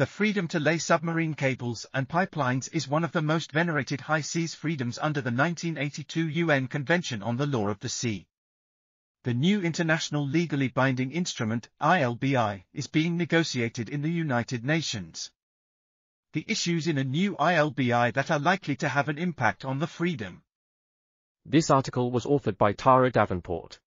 The freedom to lay submarine cables and pipelines is one of the most venerated high seas freedoms under the 1982 UN Convention on the Law of the Sea. The new international legally binding instrument, ILBI, is being negotiated in the United Nations. The issues in a new ILBI that are likely to have an impact on the freedom. This article was authored by Tara Davenport.